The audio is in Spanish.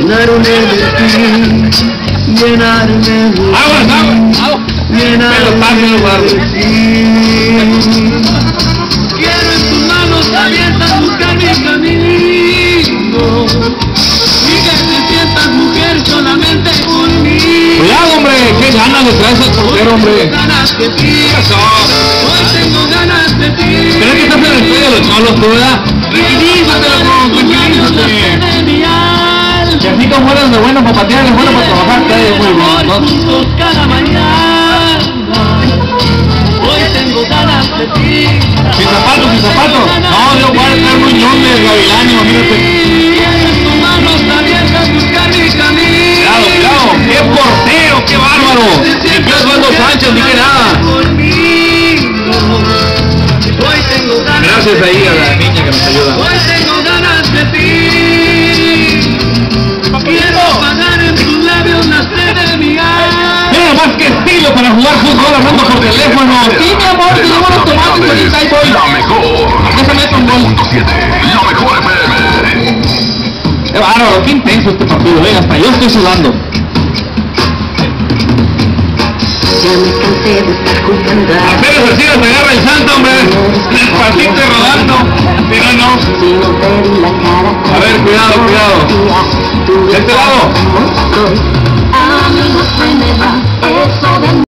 llenarme de ti, llenarme de ti, llenarme de ti. Quiero en tus manos abiertas buscar mi camino y que te sientas mujer solamente conmigo. Cuidado, hombre, qué ganas de traerse el portero, hombre. Tengo ganas de ti, Eso. hoy tengo ganas de ti. ¿Crees que estás en el medio de los cholos, tú, verdad? Eres de bueno para patear, es bueno para trabajar, muy cada mañana. Hoy tengo ganas de ti. Sin zapatos, sin zapatos. No, yo voy a traer un ñón de gavilán, imagínate. Cuidado, cuidado. ¡Qué portero, qué bárbaro! Ni que Osvaldo Sánchez, ni que nada. Gracias ahí a la niña que nos ayuda. Fútbol hablando por teléfono. Sí, mi amor, te llevo los tomates, ahorita ahí voy. La mejor. Mete un gol. 7. La mejor FM. Qué bárbaro, qué intenso este partido, venga, hasta yo estoy sudando. Ya me cansé de estar jugando a Apenas así nos agarra el santo, hombre. Despacito rodando. Pero no. A ver, cuidado, cuidado. De este lado.